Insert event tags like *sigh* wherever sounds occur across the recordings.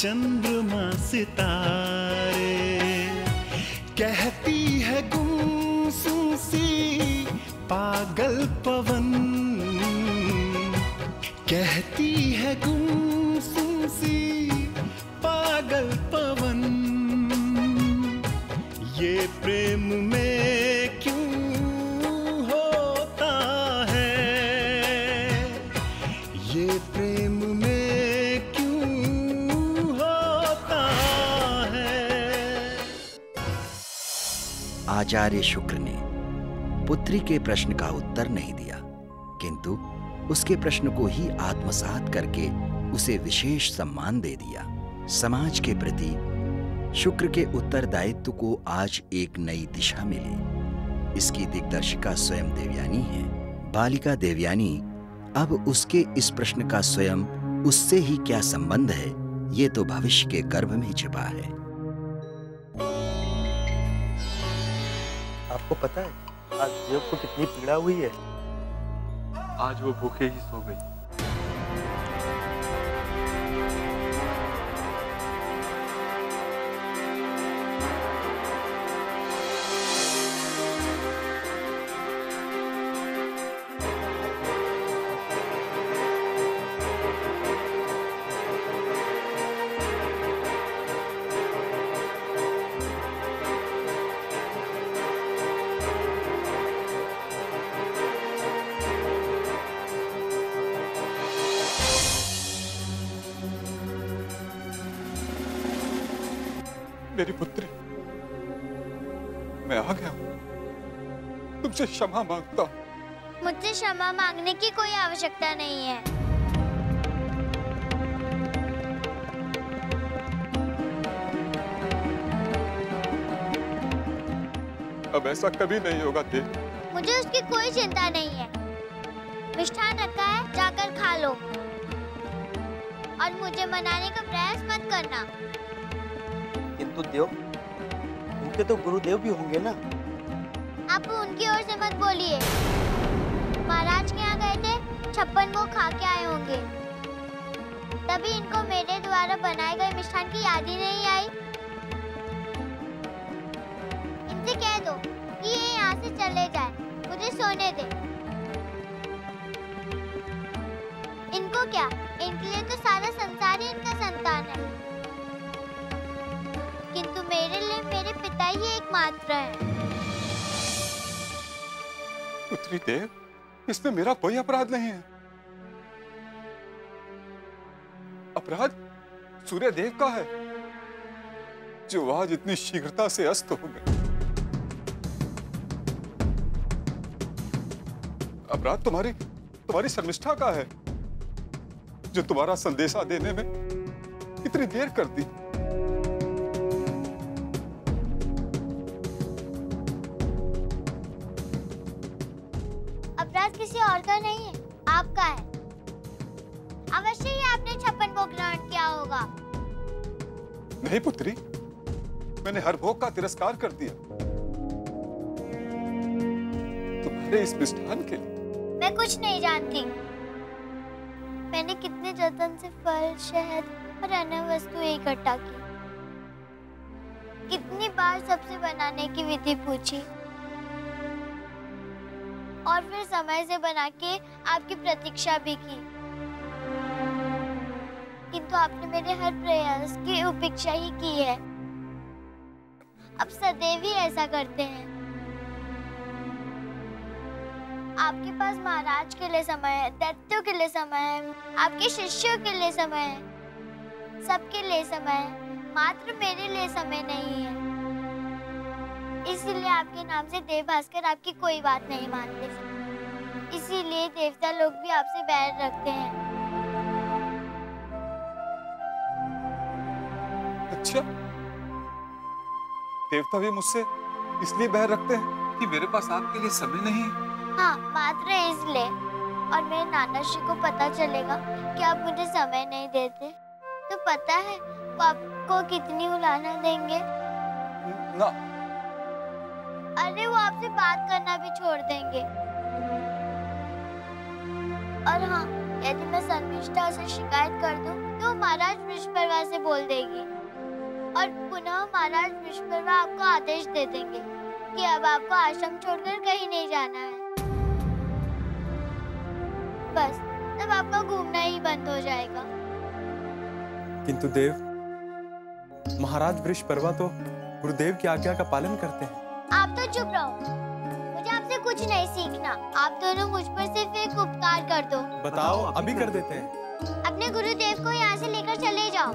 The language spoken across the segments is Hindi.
चंद्रमा सितारे। कहती है गुमसुम सी पागल पवन। कहती है गुमसुम सी पागल पवन। ये प्रेम में आचार्य शुक्र ने पुत्री के प्रश्न का उत्तर नहीं दिया, किंतु उसके प्रश्न को ही आत्मसात करके उसे विशेष सम्मान दे दिया। समाज के प्रति शुक्र के उत्तरदायित्व को आज एक नई दिशा मिली। इसकी दिग्दर्शिका स्वयं देवयानी है। बालिका देवयानी, अब उसके इस प्रश्न का स्वयं उससे ही क्या संबंध है, ये तो भविष्य के गर्भ में छिपा है। आपको पता है, आज देव को कितनी पीड़ा हुई है। आज वो भूखे ही सो गई। मेरी पुत्री। मैं आ गया हूँ। तुमसे क्षमा माँगता हूँ। मुझसे क्षमा मांगने की कोई आवश्यकता नहीं है। अब ऐसा कभी नहीं होगा देव मुझे उसकी कोई चिंता नहीं है। मिष्ठान रखा है जाकर खा लो। और मुझे मनाने का प्रयास मत करना। किंतु उनके तो गुरुदेव भी होंगे ना। आप उनकी ओर से मत बोलिए। महाराज के यहाँ गए थे, छप्पन वो खा के आए होंगे। तभी इनको मेरे द्वारा बनाए गए मिष्ठान की याद ही नहीं आई। इनसे कह दो कि ये यहाँ से चले जाए, मुझे सोने दे। इनको क्या? इनके लिए तो सारा संसार ही इनका संतान है। मेरे लिए मेरे पिता ही एकमात्र हैं। पुत्री देव, इसमें मेरा कोई अपराध नहीं है। अपराध सूर्य देव का है, जो आज इतनी शीघ्रता से अस्त हो गए अपराध तुम्हारी तुम्हारी शर्मिष्ठा का है, जो तुम्हारा संदेशा देने में इतनी देर कर दी। अपराध किसी और का नहीं है आपका है। अवश्य ही आपने छप्पन भोग ग्रहण किया होगा। नहीं पुत्री मैंने हर भोग का तिरस्कार कर दिया। तुम्हारे इस मिष्ठान के लिए। मैं कुछ नहीं जानती। मैंने कितने जतन से फल शहद और अन्य वस्तुएँ इकट्ठा की। कितनी बार सबसे बनाने की विधि पूछी। और फिर समय से बना के आपकी प्रतीक्षा भी की। किंतु आपने मेरे हर प्रयास की उपेक्षा ही की है। अब सदैव ही ऐसा करते हैं। आपके पास महाराज के लिए समय है दैत्यों के लिए समय है, आपके शिष्यों के लिए समय है, सबके लिए समय है, मात्र मेरे लिए समय नहीं है। इसीलिए आपके नाम से देव भास्कर आपकी कोई बात नहीं मानते। इसीलिए देवता लोग भी आपसे बैर रखते हैं। अच्छा। देवता भी मुझसे इसलिए बैर रखते हैं कि मेरे पास आपके लिए समय नहीं है। हाँ मात्र इसलिए। और मेरे नाना श्री को पता चलेगा कि आप मुझे समय नहीं देते। तो पता है वो आपको कितनी उलाना देंगे? ना अरे वो आपसे बात करना भी छोड़ देंगे। और हाँ यदि मैं शर्मिष्ठा से शिकायत कर दूँ तो महाराज विश्वकर्मा से बोल देगी। और पुनः महाराज विश्वकर्मा आपको आदेश दे देंगे कि अब आपको आश्रम छोड़कर कहीं नहीं जाना है। बस, तब आपका घूमना ही बंद हो जाएगा। किंतु देव, महाराज पर्वा तो गुरुदेव की आज्ञा का पालन करते हैं। आप तो चुप रहो। मुझे आपसे कुछ नहीं सीखना। आप दोनों मुझ पर सिर्फ़ एक उपकार कर दो। बताओ अभी कर देते हैं। अपने गुरुदेव को यहाँ से लेकर चले जाओ।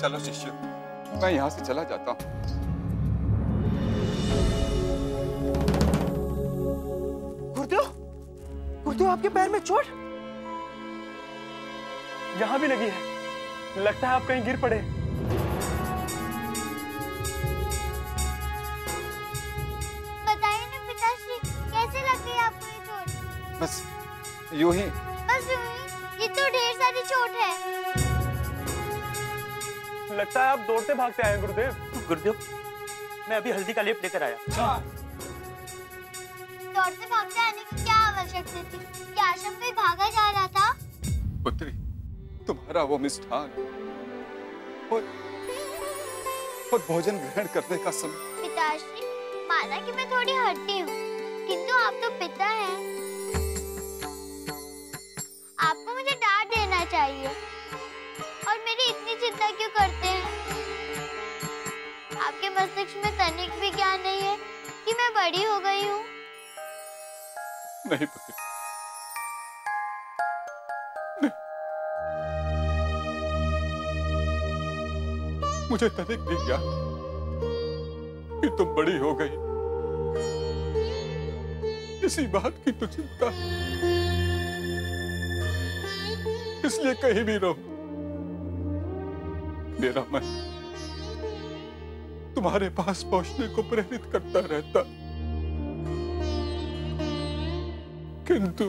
चलो शिष्य मैं यहाँ से चला जाता हूँ। गुरुदेव गुरुदेव आपके पैर में चोट। यहाँ भी लगी है। लगता है आप कहीं गिर पड़े। बताइए ना पिताश्री कैसे लग गई आपको ये चोट? बस यूँ ही। बस यूँ ही? ये तो ढेर सारी चोट है। लगता है आप दौड़ते भागते आए गुरुदेव। गुरुदेव मैं अभी हल्दी का लेप लेकर आया। दौड़ते भागते आने की क्या आवश्यकता थी? क्या आश्रम पे भागा जा रहा था? पुत्री तुम्हारा वो मिष्ठान और, और भोजन ग्रहण करने का समय। पिताश्री माना कि मैं थोड़ी हट्टी हूँ किंतु आप तो पिता हैं। आपको मुझे डांट देना चाहिए और मेरी इतनी चिंता क्यों करते हैं? आपके मस्तिष्क में तनिक भी ज्ञान नहीं है कि मैं बड़ी हो गई हूँ। नहीं पुत्री मुझे तनिक भी कि तुम बड़ी हो गई। इसी बात की तो चिंता। इसलिए कहीं भी रहो। मेरा मन तुम्हारे पास पहुँचने को प्रेरित करता रहता। किंतु,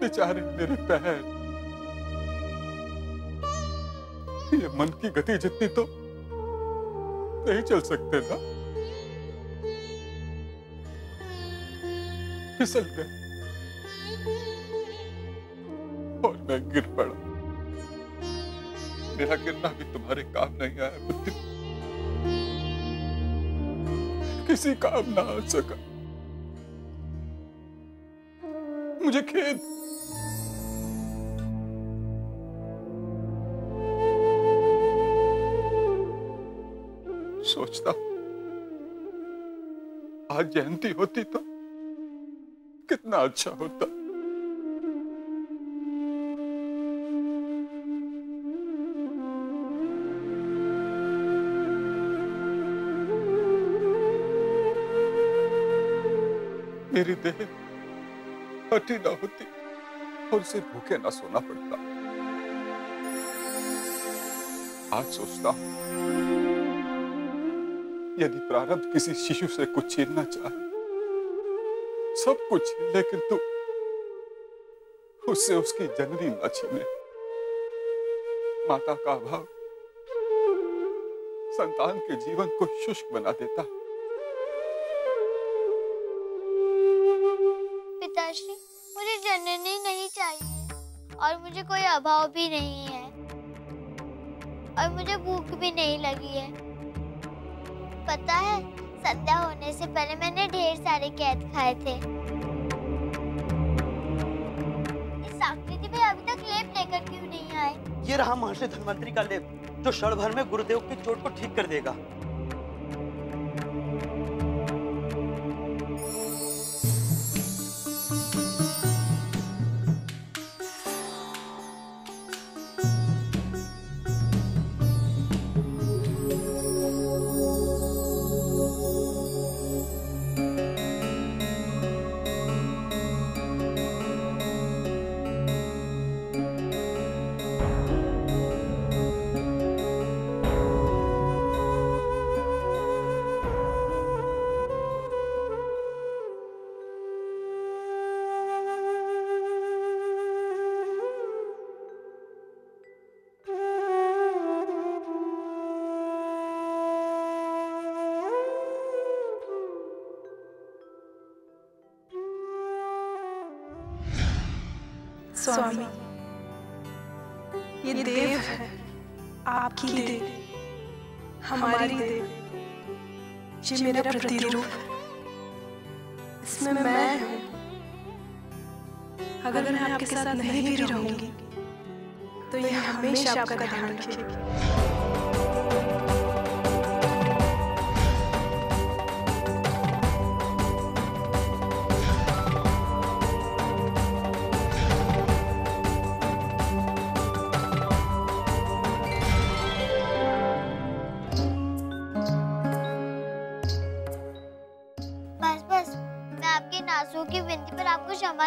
बेचारे मेरे पैर ये मन की गति जितनी तो नहीं चल सकते ना। फिसल गए। और मैं गिर पड़ा। मेरा गिरना भी तुम्हारे काम नहीं आया बुद्धि। किसी काम ना आ सका। मुझे खेद। सोचता आज जयंती होती तो कितना अच्छा होता। मेरी देह हटी ना होती और उसे भूखे ना सोना पड़ता। आज सोचता हूँ। यदि प्रारब्ध किसी शिशु से कुछ छीनना चाहे, सब कुछ, लेकिन तू उससे उसकी जननी न छीने माता का अभाव, संतान के जीवन को शुष्क बना देता। पिताश्री, मुझे जननी नहीं चाहिए, और मुझे कोई अभाव भी नहीं है, और मुझे भूख भी नहीं लगी है। पता है, संध्या होने से पहले मैंने ढेर सारे कैद खाए थे। इस आकृति में अभी तक लेप लेकर क्यों नहीं आए? ये रहा महर्षि धनवंतरी का लेप, जो क्षण भर में गुरुदेव की चोट को ठीक कर देगा। स्वामी ये देव है आपकी देव हमारी देव ये मेरा प्रतिरूप है। इसमें मैं हूँ। अगर मैं आपके साथ नहीं भी रहूँगी तो ये हमेशा आपका ध्यान रखेगी।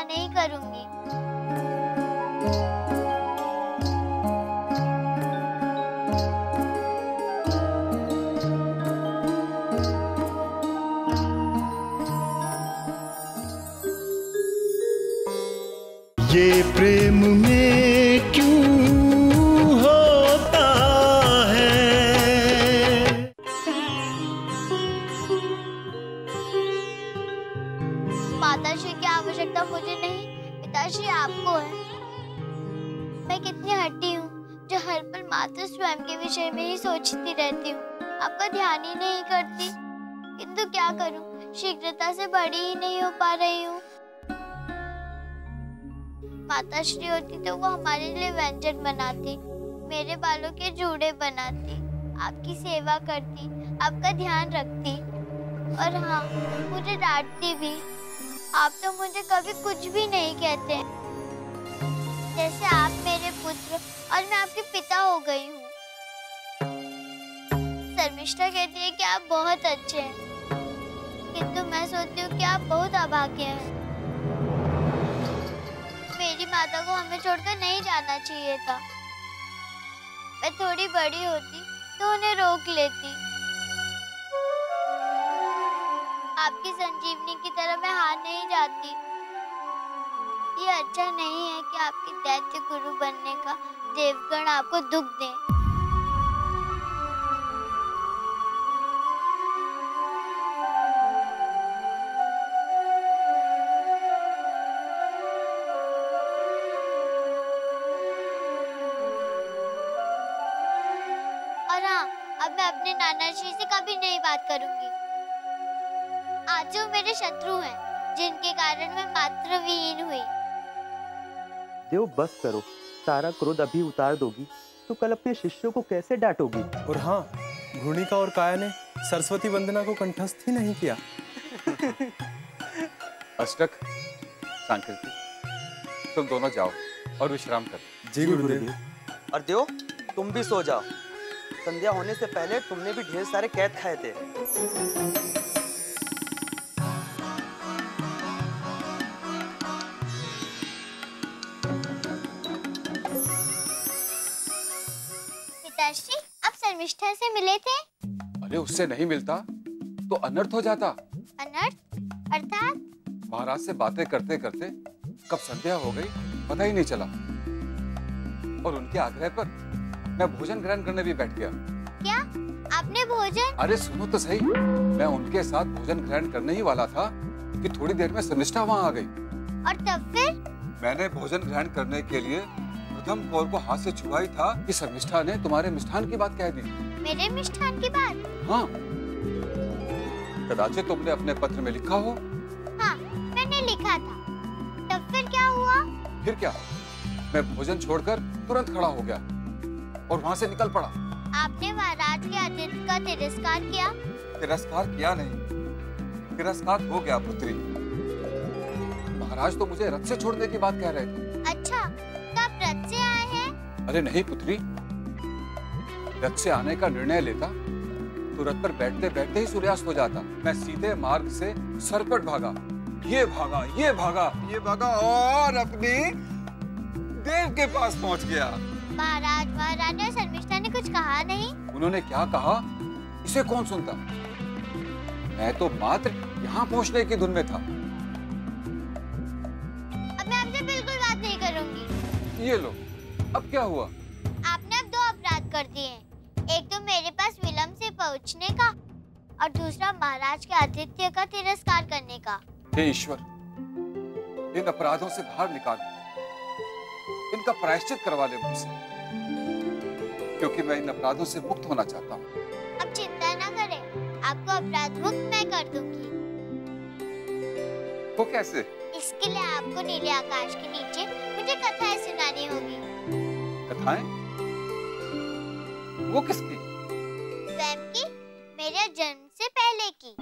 नहीं करूँगी। माताश्री की आवश्यकता मुझे नहीं पिताश्री आपको है। मैं कितनी हट्टी हूँ, जो हर पल मात्र स्वयं के विषय में ही सोचती रहती हूँ। आपका ध्यान ही नहीं करती। किंतु क्या करूँ, शीघ्रता से बड़ी ही नहीं हो पा रही हूँ। माताश्री होती तो वो हमारे लिए व्यंजन बनाती, मेरे बालों के जूड़े बनाती, आपकी सेवा करती, आपका ध्यान रखती। और हाँ मुझे डांटती भी। आप तो मुझे कभी कुछ भी नहीं कहते। जैसे आप मेरे पुत्र और मैं आपके पिता हो गई हूँ। शर्मिष्ठा कहती है कि आप बहुत अच्छे हैं। किंतु मैं सोचती हूँ कि आप बहुत अभाग्य हैं। मेरी माता को हमें छोड़कर नहीं जाना चाहिए था। मैं थोड़ी बड़ी होती तो उन्हें रोक लेती। आपकी संजीवनी की तरह मैं हार नहीं जाती। ये अच्छा नहीं है कि आपके दैत्य गुरु बनने का देवगण आपको दुख दें। और हाँ अब मैं अपने नाना जी से कभी नहीं बात करूँगी। आज जो मेरे शत्रु हैं जिनके कारण मैं मात्र विहीन हुई। देव बस करो। सारा क्रोध अभी उतार दोगी। तो कल अपने शिष्यों को कैसे डांटोगी? और हाँ घृणिका और काया ने सरस्वती वंदना को कंठस्थ ही नहीं किया। *laughs* अष्टक सांकृति तुम दोनों जाओ और विश्राम करो। जी गुरुदेव। और देव तुम भी सो जाओ। संध्या होने से पहले तुमने भी ढेर सारे कैद खाए थे। उससे नहीं मिलता तो अनर्थ हो जाता। अनर्थ? अर्थात? महाराज से बातें करते करते कब संध्या हो गई पता ही नहीं चला। और उनके आग्रह पर मैं भोजन ग्रहण करने भी बैठ गया। क्या? आपने भोजन? अरे सुनो तो सही मैं उनके साथ भोजन ग्रहण करने ही वाला था कि थोड़ी देर में शर्मिष्ठा वहाँ आ गई। और तब फिर? मैंने भोजन ग्रहण करने के लिए प्रथम कौर को हाथ से छुआ ही था कि शर्मिष्ठा ने तुम्हारे मिष्ठान की बात कह दी। मेरे मिष्ठान की बात? हाँ। कदाचित तुमने अपने पत्र में लिखा हो। हाँ मैंने लिखा था। तब फिर क्या हुआ? फिर क्या? मैं भोजन छोड़कर तुरंत खड़ा हो गया और वहाँ से निकल पड़ा। आपने महाराज के आतिथ्य का तिरस्कार किया? तिरस्कार किया नहीं। तिरस्कार हो गया पुत्री। महाराज तो मुझे रथ से छोड़ने की बात कह रहे थे। अरे नहीं पुत्री। रथ से आने का निर्णय लेता तो रथ पर बैठते बैठते ही सूर्यास्त हो जाता। मैं सीधे मार्ग से सरपट भागा। ये भागा ये भागा ये भागा और अपनी देव के पास पहुँच गया। महाराज महारानी और शर्मिष्ठा ने कुछ कहा नहीं? उन्होंने क्या कहा? इसे कौन सुनता? मैं तो मात्र यहाँ पहुँचने की धुन में था। अब मैं आपसे बिल्कुल बात नहीं करूँगी। ये लो। अब क्या हुआ? आपने अब दो अपराध कर दिए एक तो मेरे पास विलम्ब से पहुँचने का और दूसरा महाराज के आतिथ्य का तिरस्कार करने का। हे ईश्वर इन अपराधों से बाहर निकाल। इनका प्रायश्चित करवा ले मुझसे क्योंकि मैं इन अपराधों से मुक्त होना चाहता हूँ। अब चिंता ना करें आपको अपराध मुक्त मैं कर दूँगी। वो कैसे? इसके लिए आपको नीले आकाश के नीचे मुझे कथाएँ सुनानी होगी। कथाएँ? वो किसकी? स्वयं की मेरे जन्म से पहले की।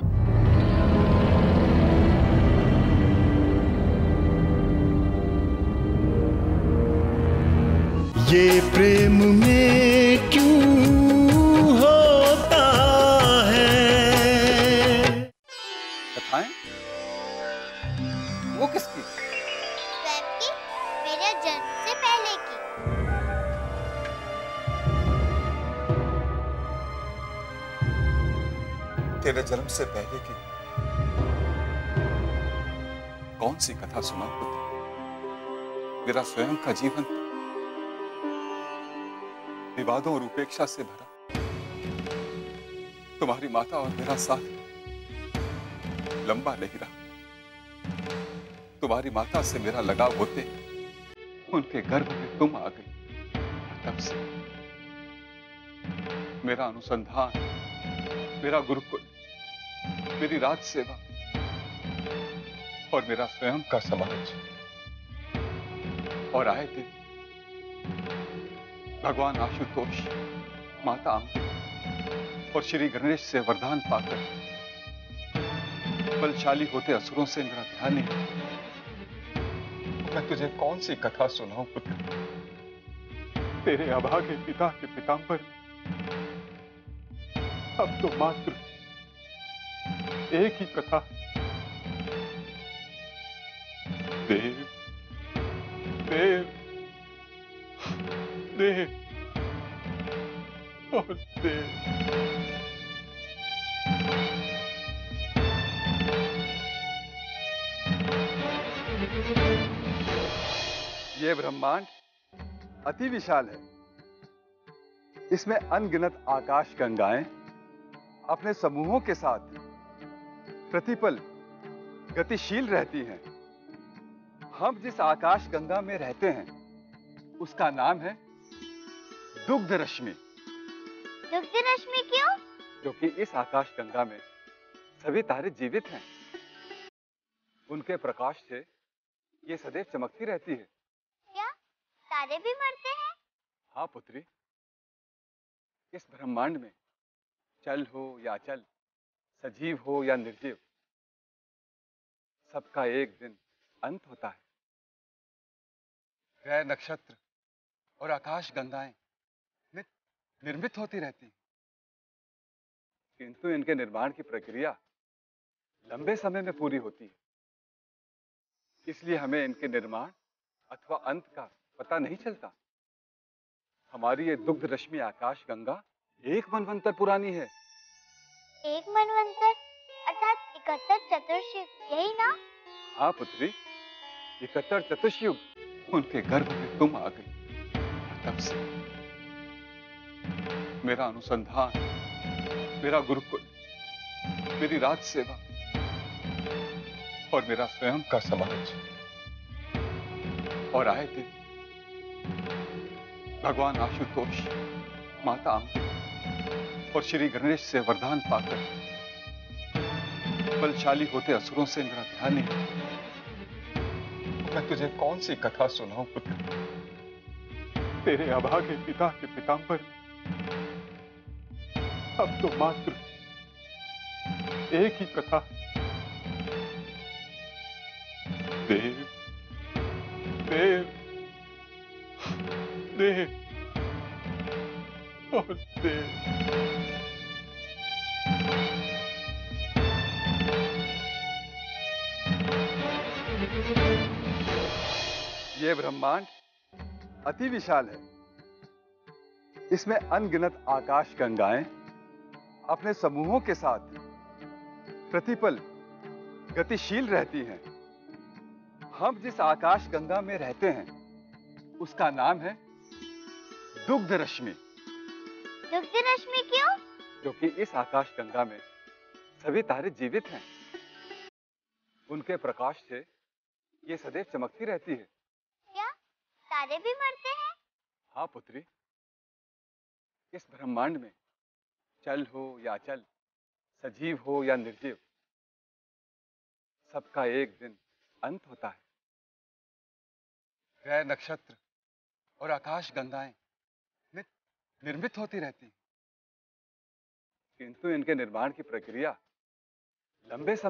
ये प्रेम में तेरे जन्म से पहले की। कौन सी कथा सुना मेरा स्वयं का जीवन विवादों और उपेक्षा से भरा। तुम्हारी माता और मेरा साथ लंबा नहीं रहा। तुम्हारी माता से मेरा लगाव होते उनके गर्भ में तुम आ गई। तब से मेरा अनुसंधान, मेरा गुरुकुल मेरी राज सेवा और मेरा स्वयं का समाज। और आए दिन भगवान आशुतोष, माता अम्बे और श्री गणेश से वरदान पाकर बलशाली होते असुरों से मेरा ध्यान मैं तुझे कौन सी कथा सुनाऊं पुत्र? तेरे अभागे पिता के पिताम्बर अब तो मात्र एक ही कथा। देव देव देव और देव ये ब्रह्मांड अति विशाल है। इसमें अनगिनत आकाश गंगाएँ अपने समूहों के साथ प्रतिपल गतिशील रहती हैं। हम जिस आकाश गंगा में रहते हैं उसका नाम है दुग्ध रश्मि दुग्ध रश्मि क्यों क्योंकि इस आकाश गंगा में सभी तारे जीवित हैं। उनके प्रकाश से ये सदैव चमकती रहती है। क्या? तारे भी मरते हैं? हाँ पुत्री। इस ब्रह्मांड में चल हो या चल सजीव हो या निर्जीव सबका एक दिन अंत होता है। ग्रह नक्षत्र और आकाश गंगाएँ निर्मित होती रहती हैं। किंतु इनके निर्माण की प्रक्रिया लंबे समय में पूरी होती है। इसलिए हमें इनके निर्माण अथवा अंत का पता नहीं चलता। हमारी ये दुग्ध रश्मि आकाश गंगा एक मनवंतर पुरानी है। एक मनवंतर अर्थात इकहत्तर चतुर्युग यही ना? हाँ पुत्री, इकहत्तर चतुष्युग, उनके गर्भ में तुम आ गई। तब से मेरा अनुसंधान, मेरा गुरुकुल, मेरी राज सेवा और मेरा स्वयं का समाज। और आए दिन भगवान आशुतोष, माता अम्बे और श्री गणेश से वरदान पाकर बलशाली होते असुरों से मेरा ध्यान नहीं मैं तुझे कौन सी कथा सुनाऊं, पुत्र? तेरे अभागे पिता के पिताम्बर। अब तो मात्र एक ही कथा। देव देव देव और देव। ये ब्रह्मांड अति विशाल है। इसमें अनगिनत आकाश गंगाएँ अपने समूहों के साथ प्रतिपल गतिशील रहती हैं। हम जिस आकाश गंगा में रहते हैं उसका नाम है दुग्ध रश्मि दुग्ध रश्मि क्यों क्योंकि इस आकाश गंगा में सभी तारे जीवित हैं। उनके प्रकाश से ये सदैव चमकती रहती है। तारे भी मरते हैं। हाँ पुत्री। इस ब्रह्मांड में चल हो या अचल सजीव हो या निर्जीव, सबका एक दिन अंत होता है। ग्रह नक्षत्र और आकाश गंगाएँ निर्मित होती रहती किंतु इनके निर्माण की प्रक्रिया लंबे समय